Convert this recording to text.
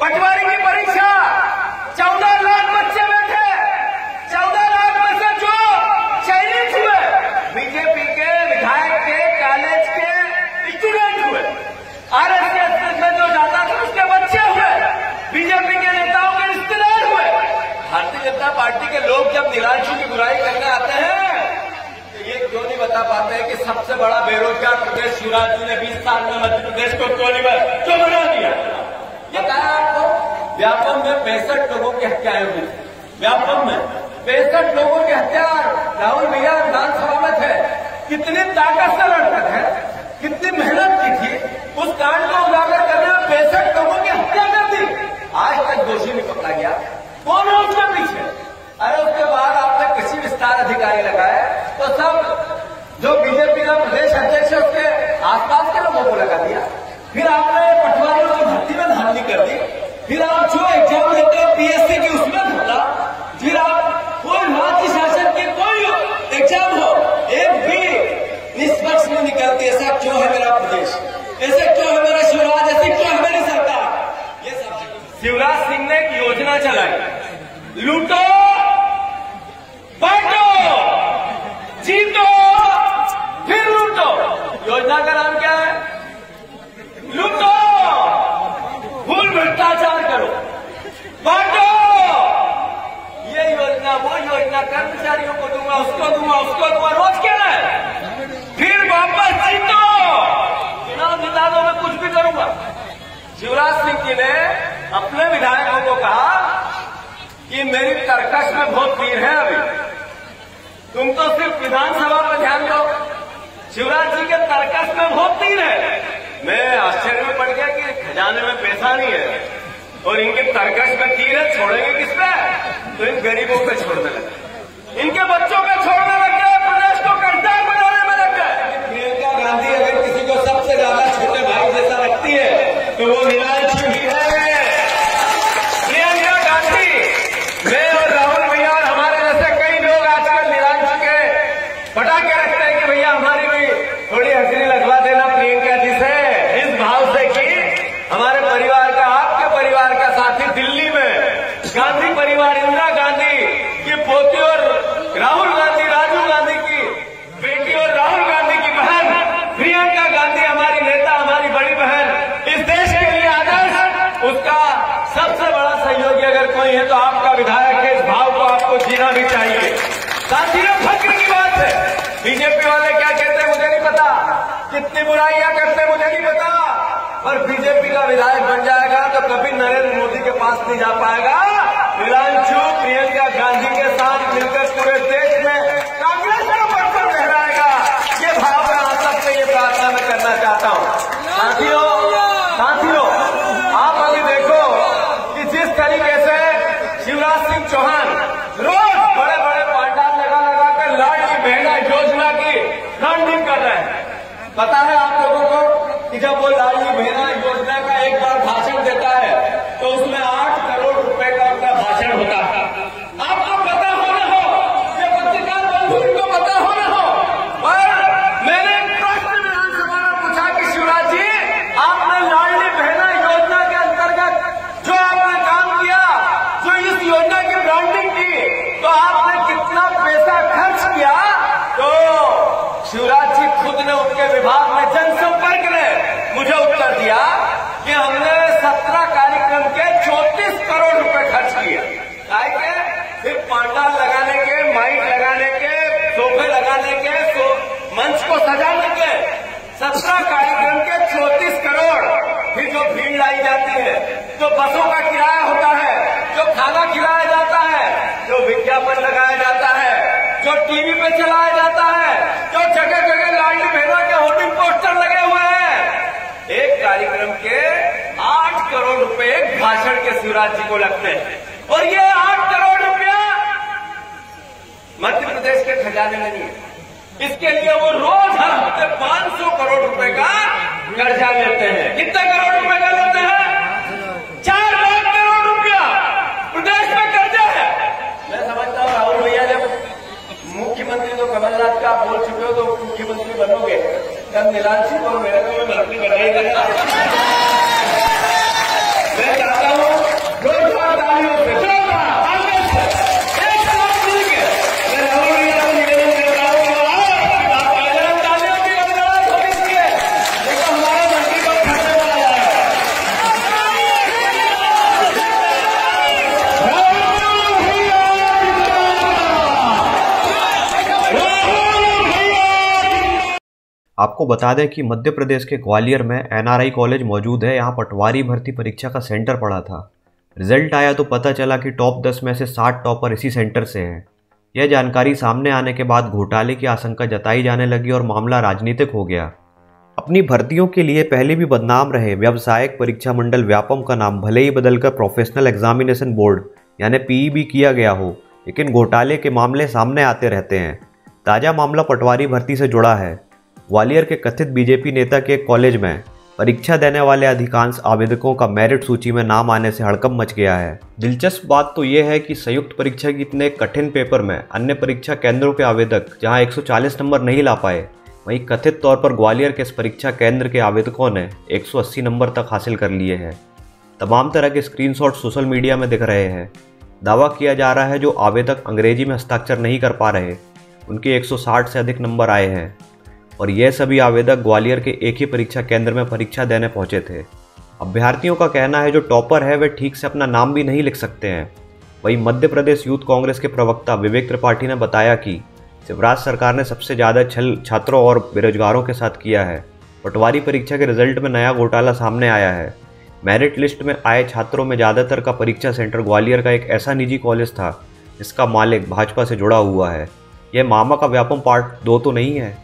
पटवारी की परीक्षा। चौदह लाख बच्चे बैठे। चौदह लाख बच्चे जो चयनित हुए। बीजेपी के विधायक के, कॉलेज के स्टूडेंट हुए। आर एस आरएसएस में जो जाता था, उसके बच्चे हुए। बीजेपी के नेताओं के रिश्तेदार हुए। भारतीय जनता पार्टी के लोग जब निराशों की बुराई करने आते हैं तो ये क्यों नहीं बता पाते हैं कि सबसे बड़ा बेरोजगार प्रदेश शिवराज जी ने 20 साल में मध्य प्रदेश को क्यों नहीं क्यों बना दिया? ये कहा व्यापम में पैंसठ लोगों की हत्याएँ हुई। व्यापम में पैंसठ लोगों की हत्या राहुल भैया विधानसभा में थे। कितनी ताकत से लड़ते थे, कितनी मेहनत की थी, उस कांड को उजागर करने में पैंसठ लोगों की हत्या कर दी। आज तक दोषी नहीं पकड़ा गया। कौन है उसके पीछे? अरे उसके बाद आपने कृषि विस्तार अधिकारी लगाए तो सब जो बीजेपी का प्रदेश अध्यक्ष है, उसके आसपास के लोगों को लगा दिया। फिर आपने पटवारियों की भर्ती में धांधली कर दी। फिर आप जो एग्ज़ाम देते हो पीएससी की उसमें धारा फिर आप कोई राज्य शासन की कोई एग्ज़ाम हो एक भी निष्पक्ष ऐसा क्यों है मेरा प्रदेश? ऐसे क्यों है मेरा शिवराज? ऐसे क्यों है मेरी सरकार? ये शिवराज सिंह ने एक योजना चलाई। लूटो बांटो जीतो फिर लूटो योजना का नाम क्या है लूटो फुल भ्रष्टाचार करो बांटो ये योजना वो योजना कर्मचारियों को दूँगा उसको दूँगा उसको दूँगा रोज क्या है फिर वापस जीतो चुनाव जिता दो मैं कुछ भी करूँगा शिवराज सिंह जी ने अपने विधायकों को कहा कि मेरी तर्कश में बहुत तीर है अभी। तुम तो सिर्फ़ विधानसभा पर ध्यान दो शिवराज जी के तर्कश में बहुत तीर है। मैं आश्चर्य में पड़ गया कि खजाने में पैसा नहीं है और इनके तर्कश में तीर है, छोड़ेंगे किस पे? तो इन गरीबों पे छोड़ने लगे। इनके बच्चों पे छोड़ने लग गए, प्रदेश को कर्जदार बनाने में लग गए। प्रियंका गांधी अगर किसी को सबसे ज़्यादा छोटे भाई जैसा रखती है तो वो नीलांशु ही है प्रियंका गांधी मैं और राहुल भैया और हमारे जैसे कई लोग आजकल निराश के पटाखे रखते हैं कि भैया हमारी भी थोड़ी हजरी लगवा देना प्रियंका जी से इस भाव से कि हमारे परिवार का आपके परिवार का साथी दिल्ली में गांधी परिवार इंदिरा गांधी की पोती और राहुल गांधी राजीव गांधी की बेटी और राहुल गांधी की बहन प्रियंका गांधी हमारी नेता हमारी बड़ी बहन इस देश के लिए आदर्श उसका सबसे बड़ा सहयोगी अगर कोई है तो आपका विधायक है इस भाव को आपको जीना भी चाहिए साथियों फकर की बात है। बीजेपी वाले क्या कहते हैं मुझे नहीं पता। कितनी बुराइयाँ करते मुझे नहीं पता। पर बीजेपी का विधायक बन जाएगा तो कभी नरेंद्र मोदी के पास नहीं जा पाएगा। नीलांशु प्रियंका गांधी के साथ मिलकर पूरे देश में कांग्रेस का बर्तन लहराएगा ये भाव मैं आप सबसे ये प्रार्थना मैं करना चाहता हूँ साथियों साथियों आप अभी देखो कि जिस तरीके से शिवराज सिंह चौहान रोज बड़े बड़े पांडाल लगा लगा कर लाडली बहना योजना की ब्रांडिंग कर रहे हैं पता है आप लोगों को कि जब वो लाडली बहना योजना का एक बार भाषण देता है तो उसमें आठ करोड़ रुपए का उनका भाषण होता है आपको पता हो न हो ये पत्रकार बंधु को पता हो न हो पर मैंने एक प्रश्न विधानसभा में पूछा कि शिवराज जी आपने लाडली बहना योजना के अंतर्गत जो आपने काम किया जो इस योजना की ब्रांडिंग की तो आपने कितना पैसा खर्च किया तो शिवराज जी खुद ने उनके विभाग में जनसंपर्क ने मुझे उत्तर दिया कि हमने सत्रह कार्यक्रम के चौतीस करोड़ रुपए खर्च किए काय के सिर्फ़ पांडाल लगाने के माइक लगाने के सोफे लगाने के सो, मंच को सजाने के सत्रह कार्यक्रम के चौतीस करोड़ फिर जो भीड़ लाई जाती है। जो बसों का किराया होता है, जो खाना खिलाया जाता है, जो विज्ञापन लगाया जाता है, जो टीवी पे चलाया जाता है, जो जगह जगह लाडली बहनों के होर्डिंग पोस्टर लगे हुए हैं। एक कार्यक्रम के आठ करोड़ रुपए एक भाषण के शिवराज जी को लगते हैं। और ये आठ करोड़ रुपया मध्य प्रदेश के खजाने में नहीं है। इसके लिए वो रोज हर हफ़्ते पाँच सौ करोड़ कर्जा लेते हैं। कितने करोड़ रुपए का लेते हैं? चार लाख करोड़ रुपया। प्रदेश में कर्जा है। मैं समझता हूँ, राहुल भैया, जब मुख्यमंत्री तो कमलनाथ का बोल चुके हो तो मुख्यमंत्री बनोगे। तब नीलांशी को मेरे को भर्ती बनाई देना मैं चाहता हूँ जोरदार तालियों से जोरदार तालियों से एक साथ मिलके मैं राहुल भैया को निवेदन करता हूँ कि आओ, आप आ जाए तालियों की गड़गड़ाहट होनी चाहिए देखो हमारा मंत्री को खर्चे वाला है आपको बता दें कि मध्य प्रदेश के ग्वालियर में एनआरआई कॉलेज मौजूद है। यहाँ पटवारी भर्ती परीक्षा का सेंटर पड़ा था। रिज़ल्ट आया तो पता चला कि टॉप दस में से सात टॉपर इसी सेंटर से हैं। यह जानकारी सामने आने के बाद घोटाले की आशंका जताई जाने लगी और मामला राजनीतिक हो गया। अपनी भर्तियों के लिए पहले भी बदनाम रहे व्यावसायिक परीक्षा मंडल व्यापम का नाम भले ही बदलकर प्रोफेशनल एग्जामिनेशन बोर्ड, यानी पीईबी किया गया हो, लेकिन घोटाले के मामले सामने आते रहते हैं। ताज़ा मामला पटवारी भर्ती से जुड़ा है। ग्वालियर के कथित बीजेपी नेता के कॉलेज में परीक्षा देने वाले अधिकांश आवेदकों का मेरिट सूची में नाम आने से हड़कम मच गया है। दिलचस्प बात तो यह है कि संयुक्त परीक्षा के इतने कठिन पेपर में अन्य परीक्षा केंद्रों के आवेदक जहाँ 140 नंबर नहीं ला पाए, वहीं कथित तौर पर ग्वालियर के इस परीक्षा केंद्र के आवेदकों ने 180 नंबर तक हासिल कर लिए हैं। तमाम तरह के स्क्रीनशॉट सोशल मीडिया में दिख रहे हैं। दावा किया जा रहा है जो आवेदक अंग्रेज़ी में हस्ताक्षर नहीं कर पा रहे, उनके 160 से अधिक नंबर आए हैं। और ये सभी आवेदक ग्वालियर के एक ही परीक्षा केंद्र में परीक्षा देने पहुँचे थे। अभ्यर्थियों का कहना है, जो टॉपर है, वे ठीक से अपना नाम भी नहीं लिख सकते हैं। वहीं मध्य प्रदेश यूथ कांग्रेस के प्रवक्ता विवेक त्रिपाठी ने बताया कि शिवराज सरकार ने सबसे ज़्यादा छल, छात्रों और बेरोजगारों के साथ किया है। पटवारी परीक्षा के रिज़ल्ट में नया घोटाला सामने आया है। मेरिट लिस्ट में आए छात्रों में ज़्यादातर का परीक्षा सेंटर ग्वालियर का एक ऐसा निजी कॉलेज था, जिसका मालिक भाजपा से जुड़ा हुआ है। यह मामा का व्यापम पार्ट दो तो नहीं है।